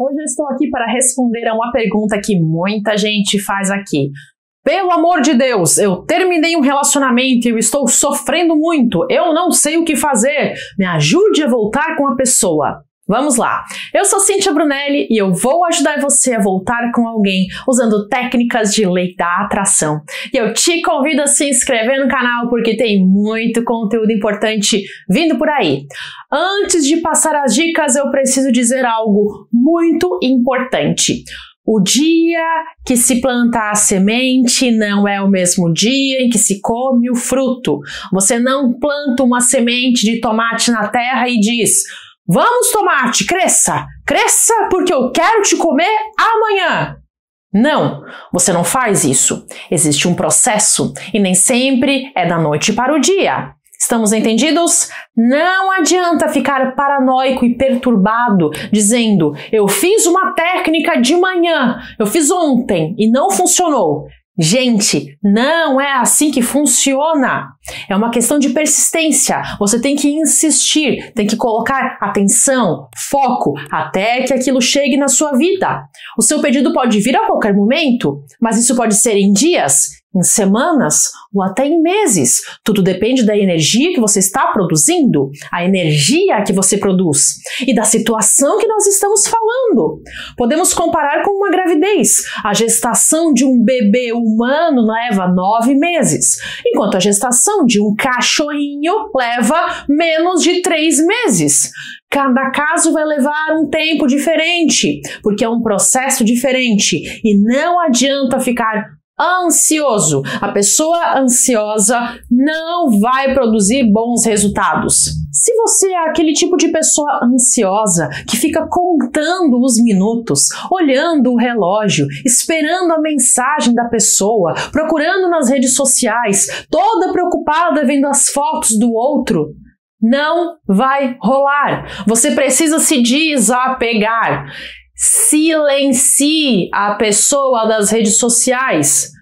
Hoje eu estou aqui para responder a uma pergunta que muita gente faz aqui. Pelo amor de Deus, eu terminei um relacionamento e eu estou sofrendo muito. Eu não sei o que fazer. Me ajude a voltar com a pessoa. Vamos lá! Eu sou Cintia Brunelli e eu vou ajudar você a voltar com alguém usando técnicas de lei da atração. E eu te convido a se inscrever no canal porque tem muito conteúdo importante vindo por aí. Antes de passar as dicas, eu preciso dizer algo muito importante. O dia que se planta a semente não é o mesmo dia em que se come o fruto. Você não planta uma semente de tomate na terra e diz: Vamos, tomate, cresça! Cresça porque eu quero te comer amanhã! Não, você não faz isso. Existe um processo e nem sempre é da noite para o dia. Estamos entendidos? Não adianta ficar paranoico e perturbado dizendo: eu fiz uma técnica de manhã, eu fiz ontem e não funcionou. Gente, não é assim que funciona. É uma questão de persistência. Você tem que insistir, tem que colocar atenção, foco, até que aquilo chegue na sua vida. O seu pedido pode vir a qualquer momento, mas isso pode ser em dias, em semanas ou até em meses. Tudo depende da energia que você está produzindo, a energia que você produz e da situação que nós estamos falando. Podemos comparar com uma gravidez. A gestação de um bebê humano leva nove meses, enquanto a gestação de um cachorrinho leva menos de três meses. Cada caso vai levar um tempo diferente, porque é um processo diferente e não adianta ficar ansioso. A pessoa ansiosa não vai produzir bons resultados. Se você é aquele tipo de pessoa ansiosa que fica contando os minutos, olhando o relógio, esperando a mensagem da pessoa, procurando nas redes sociais, toda preocupada vendo as fotos do outro, não vai rolar. Você precisa se desapegar. Silencie a pessoa das redes sociais.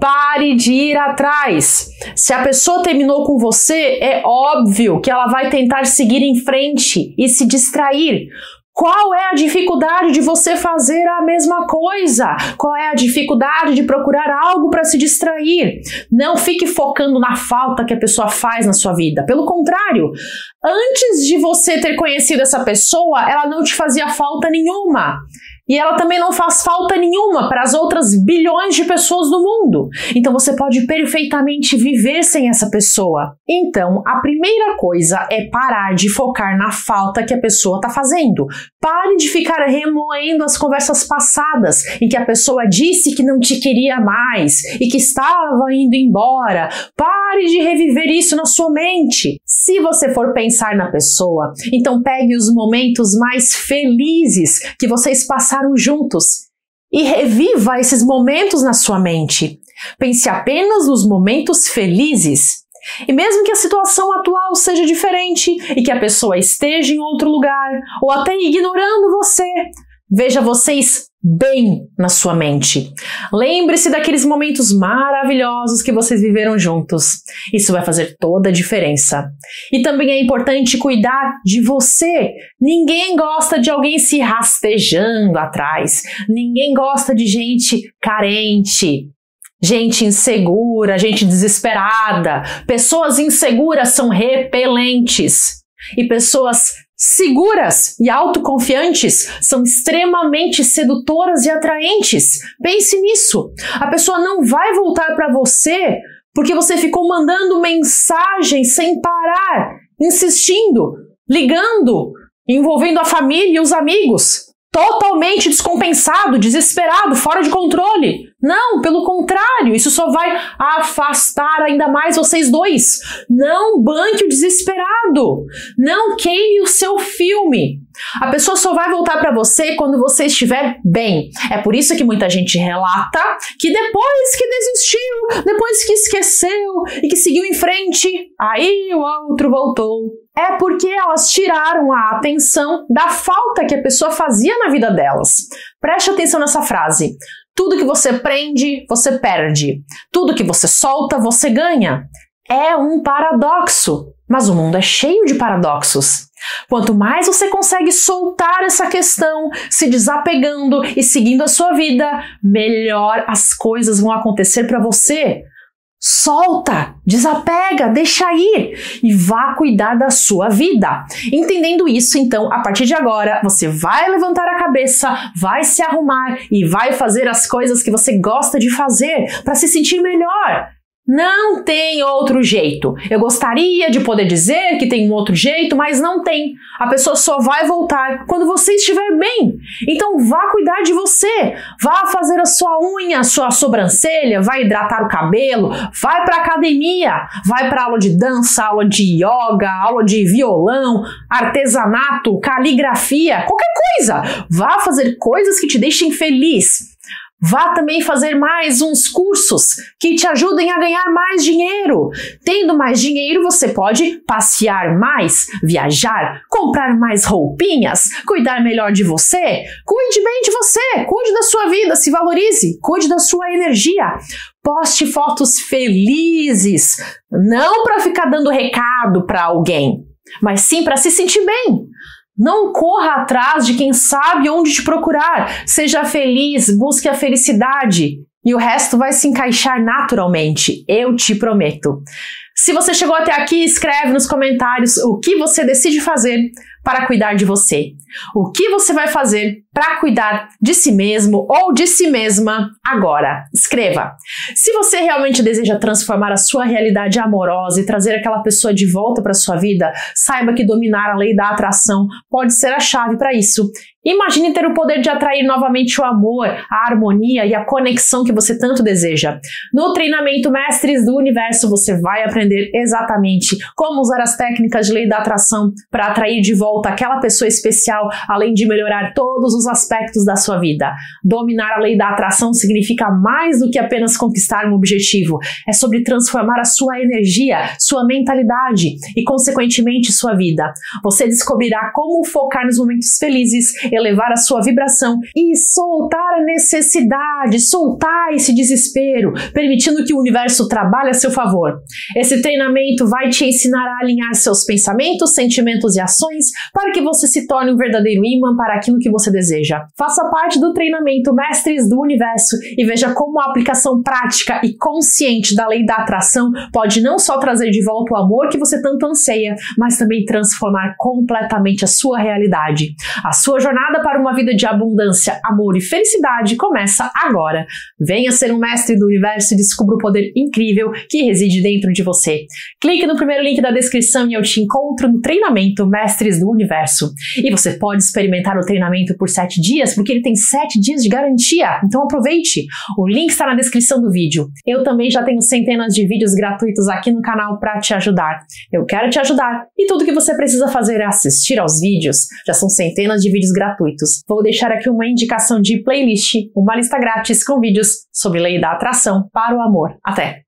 Pare de ir atrás. Se a pessoa terminou com você, é óbvio que ela vai tentar seguir em frente e se distrair. Qual é a dificuldade de você fazer a mesma coisa? Qual é a dificuldade de procurar algo para se distrair? Não fique focando na falta que a pessoa faz na sua vida. Pelo contrário, antes de você ter conhecido essa pessoa, ela não te fazia falta nenhuma. E ela também não faz falta nenhuma para as outras bilhões de pessoas do mundo. Então você pode perfeitamente viver sem essa pessoa. Então, a primeira coisa é parar de focar na falta que a pessoa está fazendo. Pare de ficar remoendo as conversas passadas em que a pessoa disse que não te queria mais e que estava indo embora. Pare de reviver isso na sua mente. Se você for pensar na pessoa, então pegue os momentos mais felizes que vocês passaram juntos e reviva esses momentos na sua mente. Pense apenas nos momentos felizes. E mesmo que a situação atual seja diferente e que a pessoa esteja em outro lugar ou até ignorando você, veja vocês bem na sua mente. Lembre-se daqueles momentos maravilhosos que vocês viveram juntos. Isso vai fazer toda a diferença. E também é importante cuidar de você. Ninguém gosta de alguém se rastejando atrás. Ninguém gosta de gente carente. Gente insegura, gente desesperada. Pessoas inseguras são repelentes. E pessoas Seguras e autoconfiantes são extremamente sedutoras e atraentes. Pense nisso. A pessoa não vai voltar para você porque você ficou mandando mensagens sem parar, insistindo, ligando, envolvendo a família e os amigos totalmente descompensado, desesperado, fora de controle. Não, pelo contrário, isso só vai afastar ainda mais vocês dois. Não banque o desesperado. Não queime o seu filme. A pessoa só vai voltar para você quando você estiver bem. É por isso que muita gente relata que depois que desistiu, depois que esqueceu e que seguiu em frente, aí o outro voltou é porque elas tiraram a atenção da falta que a pessoa fazia na vida delas. Preste atenção nessa frase. Tudo que você prende, você perde. Tudo que você solta, você ganha. É um paradoxo, mas o mundo é cheio de paradoxos. Quanto mais você consegue soltar essa questão, se desapegando e seguindo a sua vida, melhor as coisas vão acontecer para você. Solta, desapega, deixa ir e vá cuidar da sua vida. Entendendo isso, então, a partir de agora, você vai levantar a cabeça, vai se arrumar e vai fazer as coisas que você gosta de fazer para se sentir melhor. Não tem outro jeito. Eu gostaria de poder dizer que tem um outro jeito, mas não tem. A pessoa só vai voltar quando você estiver bem. Então vá cuidar de você. Vá fazer a sua unha, a sua sobrancelha, vai hidratar o cabelo, vai para academia, vai para aula de dança, aula de yoga, aula de violão, artesanato, caligrafia, qualquer coisa. Vá fazer coisas que te deixem feliz. Vá também fazer mais uns cursos que te ajudem a ganhar mais dinheiro. Tendo mais dinheiro, você pode passear mais, viajar, comprar mais roupinhas, cuidar melhor de você. Cuide bem de você, cuide da sua vida, se valorize, cuide da sua energia. Poste fotos felizes, não para ficar dando recado para alguém, mas sim para se sentir bem. Não corra atrás de quem sabe onde te procurar. Seja feliz, busque a felicidade e o resto vai se encaixar naturalmente, eu te prometo. Se você chegou até aqui, escreve nos comentários o que você decide fazer para cuidar de você. O que você vai fazer para cuidar de si mesmo ou de si mesma agora? Escreva. Se você realmente deseja transformar a sua realidade amorosa e trazer aquela pessoa de volta para sua vida, saiba que dominar a lei da atração pode ser a chave para isso. Imagine ter o poder de atrair novamente o amor, a harmonia e a conexão que você tanto deseja. No treinamento Mestres do Universo, você vai aprender exatamente como usar as técnicas de lei da atração para atrair de volta aquela pessoa especial, além de melhorar todos os aspectos da sua vida. Dominar a lei da atração significa mais do que apenas conquistar um objetivo. É sobre transformar a sua energia, sua mentalidade e, consequentemente, sua vida. Você descobrirá como focar nos momentos felizes elevar a sua vibração e soltar a necessidade, soltar esse desespero, permitindo que o universo trabalhe a seu favor. Esse treinamento vai te ensinar a alinhar seus pensamentos, sentimentos e ações para que você se torne um verdadeiro imã para aquilo que você deseja. Faça parte do treinamento Mestres do Universo e veja como a aplicação prática e consciente da lei da atração pode não só trazer de volta o amor que você tanto anseia, mas também transformar completamente a sua realidade. A sua jornada para uma vida de abundância, amor e felicidade começa agora. Venha ser um mestre do universo e descubra o poder incrível que reside dentro de você. Clique no primeiro link da descrição e eu te encontro no treinamento Mestres do Universo. E você pode experimentar o treinamento por 7 dias, porque ele tem 7 dias de garantia. Então aproveite! O link está na descrição do vídeo. Eu também já tenho centenas de vídeos gratuitos aqui no canal para te ajudar. Eu quero te ajudar e tudo que você precisa fazer é assistir aos vídeos. Já são centenas de vídeos gratuitos. Vou deixar aqui uma indicação de playlist, uma lista grátis com vídeos sobre lei da atração para o amor. Até!